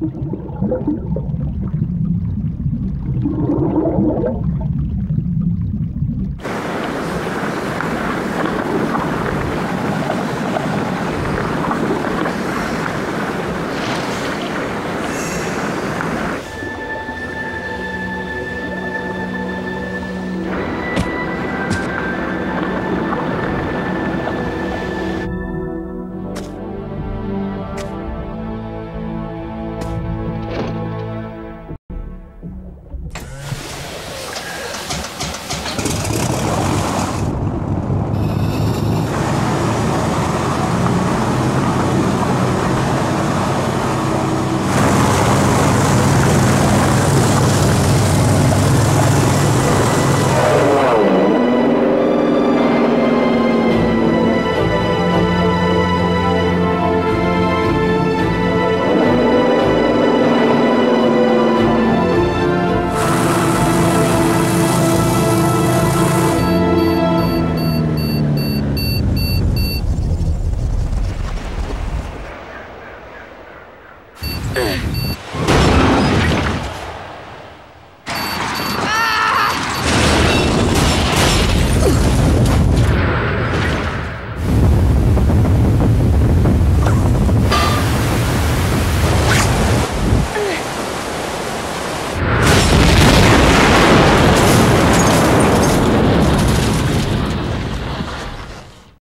you Ugh.